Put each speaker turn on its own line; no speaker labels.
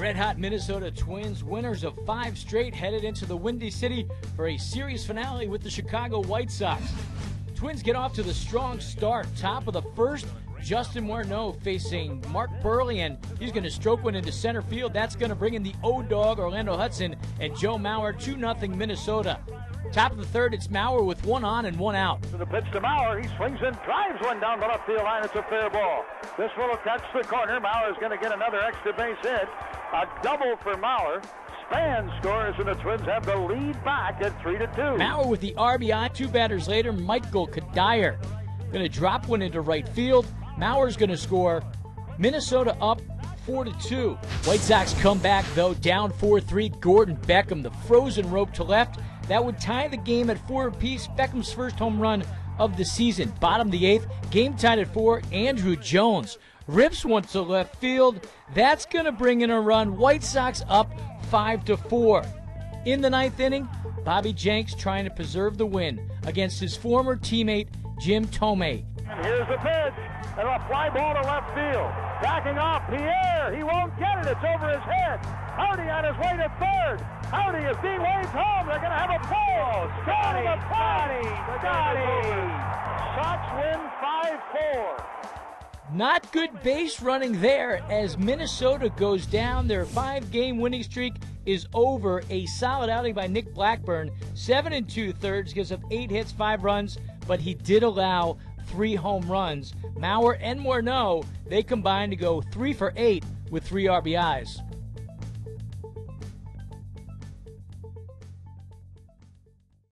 red hot Minnesota Twins, winners of five straight, headed into the Windy City for a series finale with the Chicago White Sox. Twins get off to the strong start, top of the first. Justin Morneau facing Mark Buehrle, and he's going to stroke one into center field. That's going to bring in the O Dog, Orlando Hudson, and Joe Mauer, 2 0 Minnesota. Top of the third, it's Mauer with one on and one out.
To the pitch to Mauer. He swings and drives one down the left field line. It's a fair ball. This will catch the corner. Mauer is going to get another extra base hit. A double for Mauer. Span scores, and the Twins have the lead back at 3 to 2.
Mauer with the RBI. Two batters later, Michael Cuddyer going to drop one into right field. Mauer's going to score. Minnesota up 4 to 2. White Sox come back, though, down 4 3. Gordon Beckham, the frozen rope to left. That would tie the game at four apiece. Beckham's first home run of the season. Bottom the eighth, game tied at four. Andruw Jones rips one to left field. That's going to bring in a run. White Sox up five to four. In the ninth inning, Bobby Jenks trying to preserve the win against his former teammate Jim Thome.
And here's the pitch. And a fly ball to left field. Backing off Pierre. He won't get it. It's over his head. Hardy on his way to third. Hardy is being waved home. They're going to have a play. Oh,
Scotty, Scotty, Scotty.
Sox win 5-4.
Not good base running there as Minnesota goes down. Their five game winning streak is over. A solid outing by Nick Blackburn. Seven and two thirds, gives up eight hits, five runs, but he did allow three home runs. Mauer and Morneau, they combined to go three for eight with three RBIs.